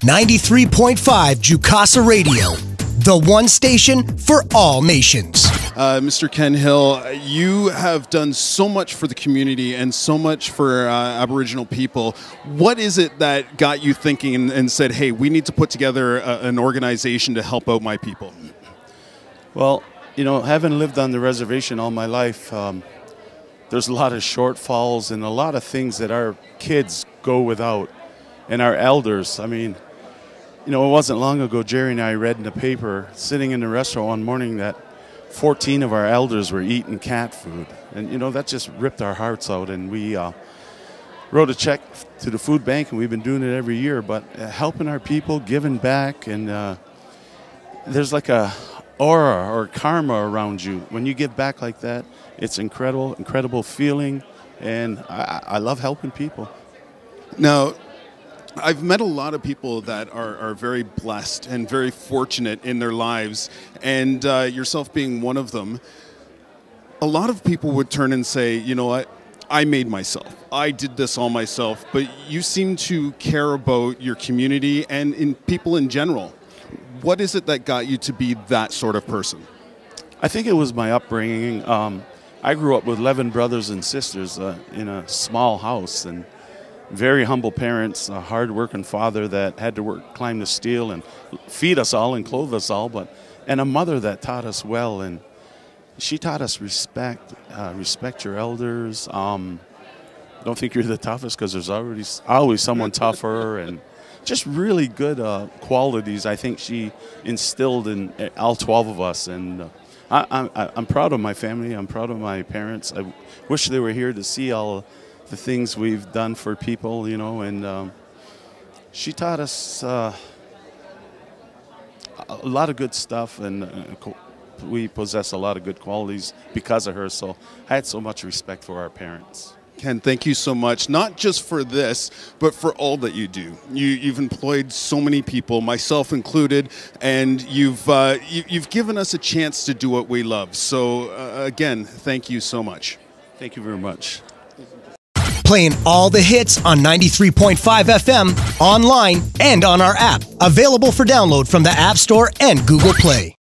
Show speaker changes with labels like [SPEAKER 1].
[SPEAKER 1] 93.5 Jukasa Radio, the one station for all nations.
[SPEAKER 2] Uh, Mr. Ken Hill, you have done so much for the community and so much for uh, Aboriginal people. What is it that got you thinking and, and said, hey, we need to put together a, an organization to help out my people?
[SPEAKER 3] Well, you know, having lived on the reservation all my life, um, there's a lot of shortfalls and a lot of things that our kids go without and our elders. I mean, you know, it wasn't long ago, Jerry and I read in the paper, sitting in the restaurant one morning, that 14 of our elders were eating cat food. And, you know, that just ripped our hearts out. And we uh, wrote a check to the food bank, and we've been doing it every year. But uh, helping our people, giving back, and uh, there's like a aura or karma around you. When you give back like that, it's incredible, incredible feeling. And I, I love helping people.
[SPEAKER 2] Now, I've met a lot of people that are, are very blessed and very fortunate in their lives, and uh, yourself being one of them. A lot of people would turn and say, you know what, I made myself. I did this all myself, but you seem to care about your community and in people in general. What is it that got you to be that sort of person?
[SPEAKER 3] I think it was my upbringing. Um, I grew up with 11 brothers and sisters uh, in a small house, and very humble parents, a hard-working father that had to work, climb the steel, and feed us all and clothe us all, but and a mother that taught us well, and she taught us respect, uh, respect your elders. Um, don't think you're the toughest because there's already always someone tougher, and just really good uh, qualities. I think she instilled in all 12 of us, and. Uh, I, am proud of my family. I'm proud of my parents. I wish they were here to see all the things we've done for people, you know, and um, she taught us uh, a lot of good stuff, and uh, we possess a lot of good qualities because of her. So I had so much respect for our parents.
[SPEAKER 2] Ken, thank you so much, not just for this, but for all that you do. You, have employed so many people, myself included, and you've, uh, you, have given us a chance to do what we love. So, uh, again, thank you so much.
[SPEAKER 3] Thank you very much
[SPEAKER 1] playing all the hits on 93.5 FM, online, and on our app. Available for download from the App Store and Google Play.